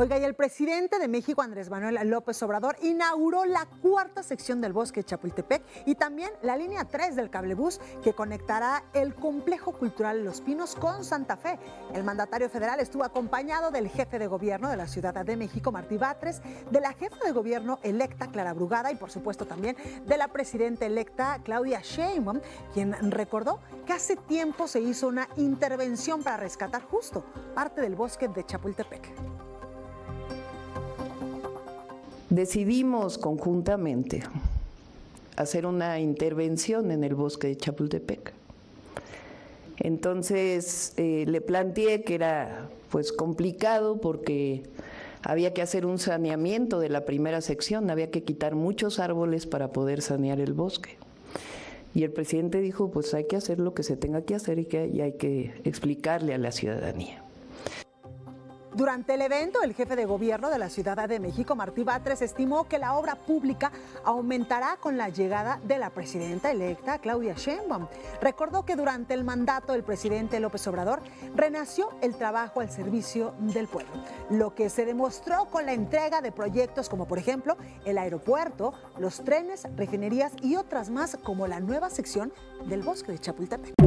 Oiga, y el presidente de México, Andrés Manuel López Obrador, inauguró la cuarta sección del bosque Chapultepec y también la línea 3 del cablebús que conectará el complejo cultural Los Pinos con Santa Fe. El mandatario federal estuvo acompañado del jefe de gobierno de la Ciudad de México, Martí Batres, de la jefa de gobierno electa, Clara Brugada, y por supuesto también de la presidenta electa, Claudia Sheinbaum, quien recordó que hace tiempo se hizo una intervención para rescatar justo parte del bosque de Chapultepec decidimos conjuntamente hacer una intervención en el bosque de Chapultepec. Entonces eh, le planteé que era pues complicado porque había que hacer un saneamiento de la primera sección, había que quitar muchos árboles para poder sanear el bosque. Y el presidente dijo, pues hay que hacer lo que se tenga que hacer y que y hay que explicarle a la ciudadanía. Durante el evento, el jefe de gobierno de la Ciudad de México, Martí Batres, estimó que la obra pública aumentará con la llegada de la presidenta electa, Claudia Sheinbaum. Recordó que durante el mandato del presidente López Obrador renació el trabajo al servicio del pueblo, lo que se demostró con la entrega de proyectos como, por ejemplo, el aeropuerto, los trenes, refinerías y otras más, como la nueva sección del bosque de Chapultepec.